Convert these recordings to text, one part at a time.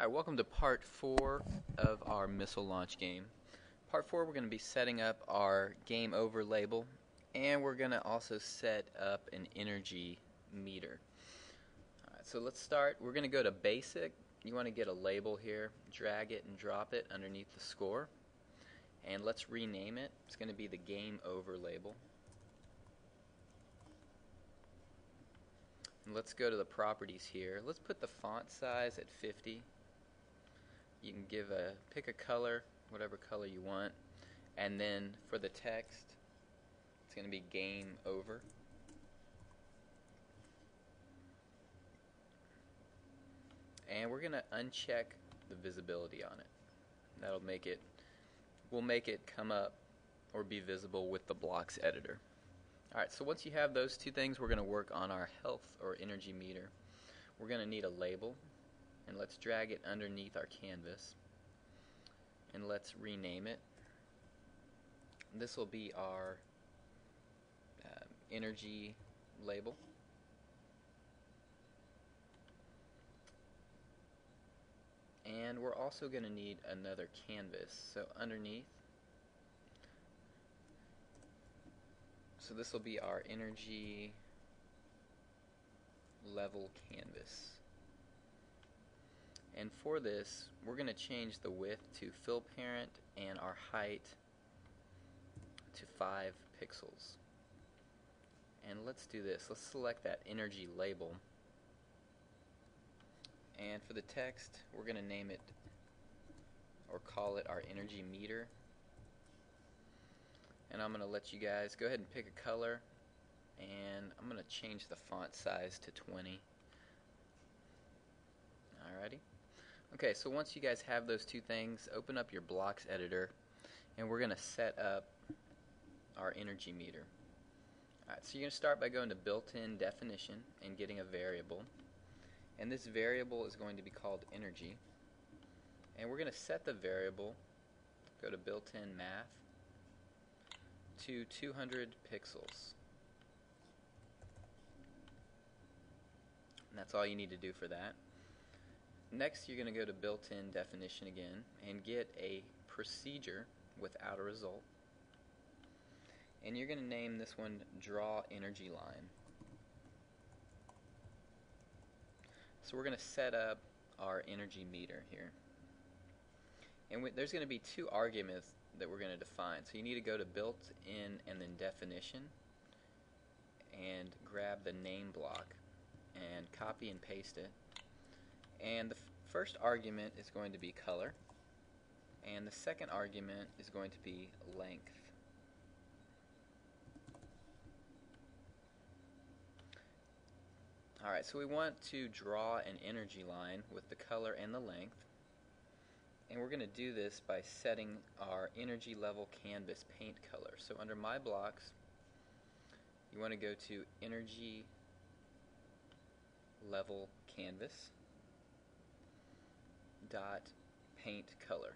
Hi, welcome to part four of our missile launch game. Part four, we're going to be setting up our game over label, and we're going to also set up an energy meter. Alright, so let's start. We're going to go to basic. You want to get a label here, drag it and drop it underneath the score. And let's rename it. It's going to be the game over label. Let's go to the properties here. Let's put the font size at 50 you can give a pick a color whatever color you want. And then for the text it's going to be game over. And we're going to uncheck the visibility on it. That'll make it we'll make it come up or be visible with the blocks editor. Alright so once you have those two things we're going to work on our health or energy meter. We're going to need a label and let's drag it underneath our canvas. And let's rename it. This will be our uh, energy label. And we're also going to need another canvas. So underneath so this will be our energy level canvas and for this, we're going to change the width to fill parent and our height to 5 pixels. And let's do this. Let's select that energy label. And for the text, we're going to name it or call it our energy meter. And I'm going to let you guys go ahead and pick a color. And I'm going to change the font size to 20. Alrighty. Okay, so once you guys have those two things, open up your blocks editor and we're going to set up our energy meter. Alright, so you're going to start by going to built-in definition and getting a variable. And this variable is going to be called energy. And we're going to set the variable, go to built-in math, to 200 pixels. And that's all you need to do for that. Next, you're going to go to built-in definition again and get a procedure without a result. And you're going to name this one draw energy line. So we're going to set up our energy meter here. And there's going to be two arguments that we're going to define. So you need to go to built-in and then definition and grab the name block and copy and paste it and the first argument is going to be color, and the second argument is going to be length. Alright, so we want to draw an energy line with the color and the length. And we're going to do this by setting our energy level canvas paint color. So under my blocks, you want to go to energy level canvas dot paint color.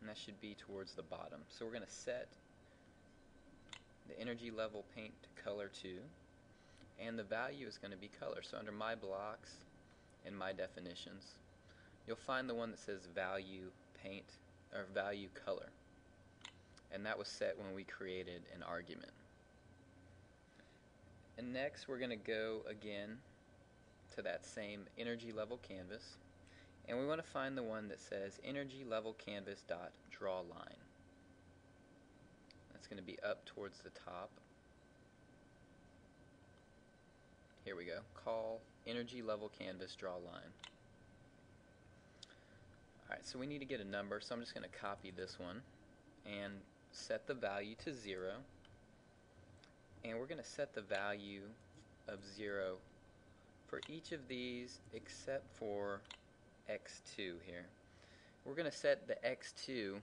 And that should be towards the bottom. So we're going to set the energy level paint to color to and the value is going to be color. So under my blocks and my definitions you'll find the one that says value paint or value color and that was set when we created an argument. And next we're going to go again to that same energy level canvas and we want to find the one that says energy level canvas dot draw line. That's going to be up towards the top. Here we go. Call energy level canvas draw line. Alright, so we need to get a number, so I'm just going to copy this one and set the value to 0. And we're going to set the value of 0 for each of these except for x2 here. We're going to set the x2,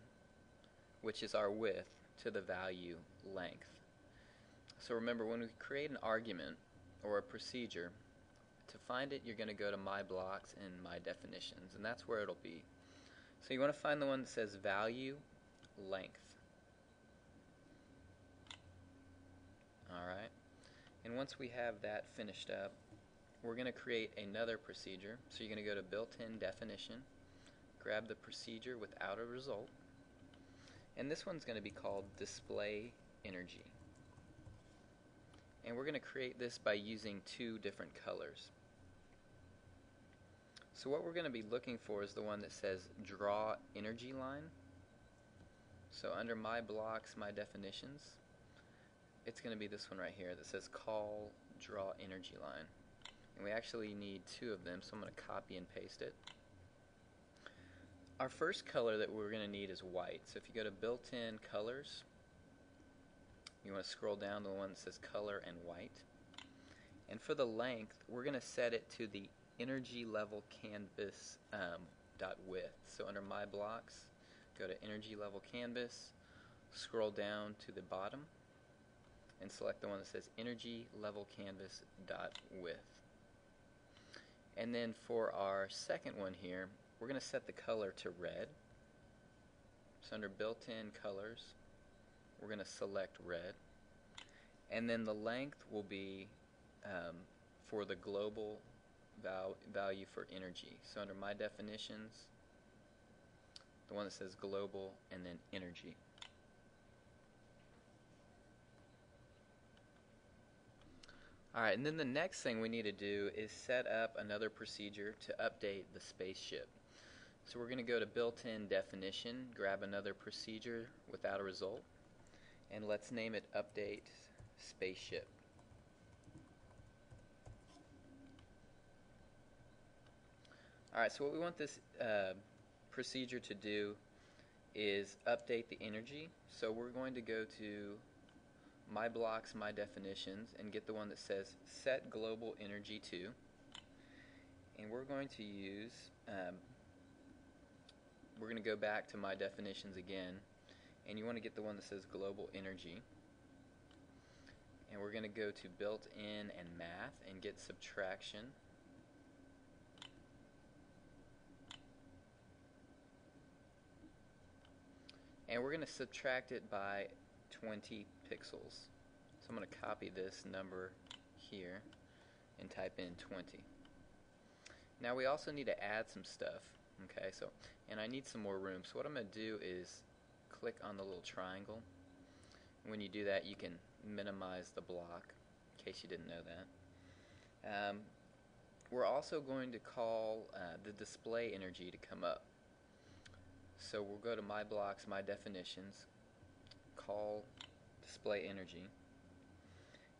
which is our width, to the value length. So remember, when we create an argument or a procedure, to find it, you're going to go to My Blocks and My Definitions, and that's where it'll be. So you want to find the one that says value length. Alright, and once we have that finished up, we're going to create another procedure. So you're going to go to built-in definition, grab the procedure without a result, and this one's going to be called display energy. And we're going to create this by using two different colors. So what we're going to be looking for is the one that says draw energy line. So under my blocks, my definitions, it's going to be this one right here that says call draw energy line. And we actually need two of them, so I'm going to copy and paste it. Our first color that we're going to need is white. So if you go to built-in colors, you want to scroll down to the one that says color and white. And for the length, we're going to set it to the energy level canvas um, dot width. So under my blocks, go to energy level canvas, scroll down to the bottom, and select the one that says energy level canvas dot width. And then for our second one here, we're going to set the color to red. So under built-in colors, we're going to select red. And then the length will be um, for the global val value for energy. So under my definitions, the one that says global and then energy. Alright, and then the next thing we need to do is set up another procedure to update the spaceship. So we're going to go to built-in definition, grab another procedure without a result, and let's name it update spaceship. Alright, so what we want this uh, procedure to do is update the energy. So we're going to go to my blocks, my definitions, and get the one that says set global energy to. And we're going to use, um, we're going to go back to my definitions again, and you want to get the one that says global energy. And we're going to go to built-in and math and get subtraction. and we're going to subtract it by 20 pixels. So I'm going to copy this number here and type in 20. Now we also need to add some stuff. Okay, so and I need some more room. So what I'm going to do is click on the little triangle. When you do that, you can minimize the block, in case you didn't know that. Um, we're also going to call uh, the display energy to come up. So we'll go to my blocks, my definitions, call display energy.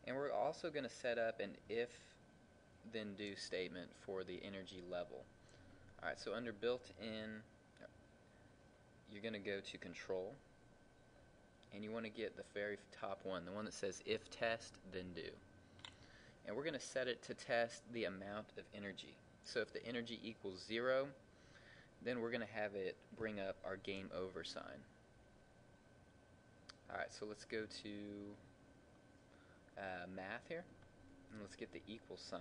And we're also going to set up an if then do statement for the energy level. Alright, so under built-in, you're going to go to control and you want to get the very top one, the one that says if test then do. And we're going to set it to test the amount of energy. So if the energy equals zero, then we're going to have it bring up our game over sign. Alright, so let's go to uh, math here, and let's get the equal sign.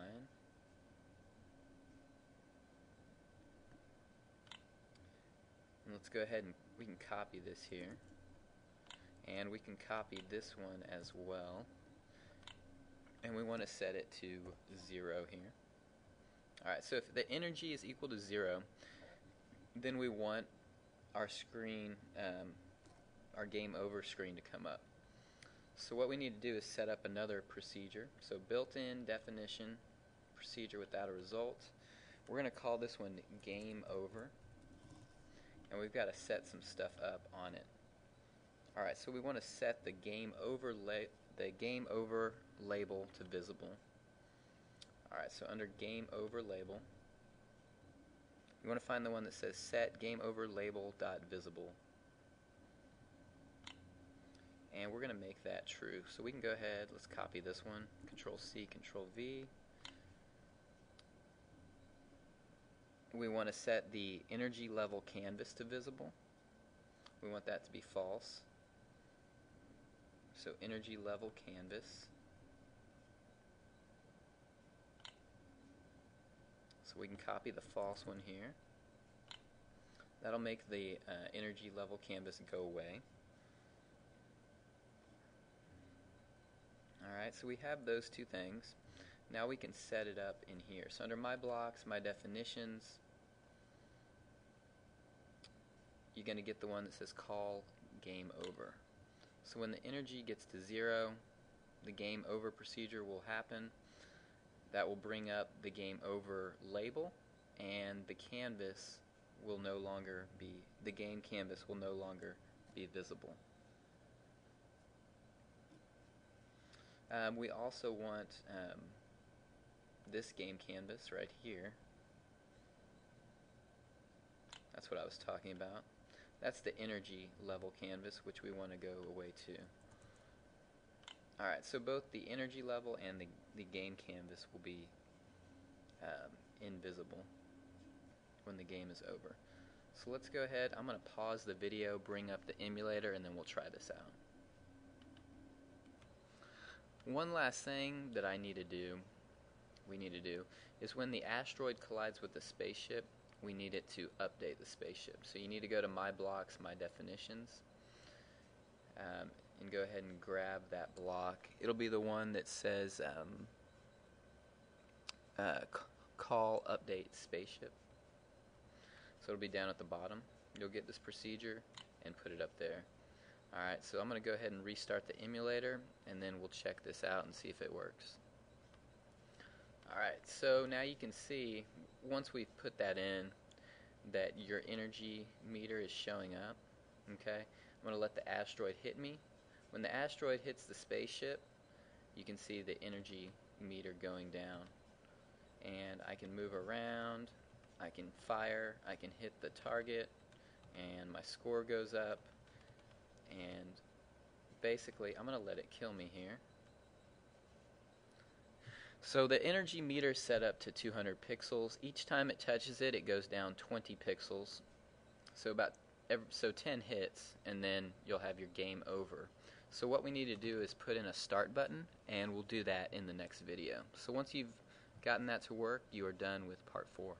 And let's go ahead and we can copy this here. And we can copy this one as well. And we want to set it to 0 here. Alright, so if the energy is equal to 0, then we want our screen, um, our game over screen to come up. So what we need to do is set up another procedure. So built-in definition, procedure without a result. We're going to call this one game over. And we've got to set some stuff up on it. Alright, so we want to set the game over the game over label to visible. Alright, so under game over label, you want to find the one that says set game over label dot visible. And we're going to make that true. So we can go ahead, let's copy this one, Control C, Control V. We want to set the energy level canvas to visible. We want that to be false. So energy level canvas. So we can copy the false one here. That'll make the uh, energy level canvas go away. Alright, so we have those two things. Now we can set it up in here. So under my blocks, my definitions, you're going to get the one that says call game over. So when the energy gets to zero, the game over procedure will happen. That will bring up the game over label and the canvas will no longer be, the game canvas will no longer be visible. Um, we also want um, this game canvas right here. That's what I was talking about. That's the energy level canvas which we want to go away to. Alright, so both the energy level and the, the game canvas will be um, invisible when the game is over. So let's go ahead, I'm going to pause the video, bring up the emulator, and then we'll try this out. One last thing that I need to do, we need to do, is when the asteroid collides with the spaceship, we need it to update the spaceship. So you need to go to My Blocks, My Definitions, um, and go ahead and grab that block. It'll be the one that says um, uh, call update spaceship. So it'll be down at the bottom. You'll get this procedure and put it up there. Alright, so I'm going to go ahead and restart the emulator and then we'll check this out and see if it works. Alright, so now you can see once we've put that in that your energy meter is showing up. Okay, I'm going to let the asteroid hit me. When the asteroid hits the spaceship, you can see the energy meter going down. And I can move around, I can fire, I can hit the target, and my score goes up. And basically, I'm going to let it kill me here. So the energy meter is set up to 200 pixels. Each time it touches it, it goes down 20 pixels. So about every, so 10 hits, and then you'll have your game over. So what we need to do is put in a start button, and we'll do that in the next video. So once you've gotten that to work, you are done with part 4.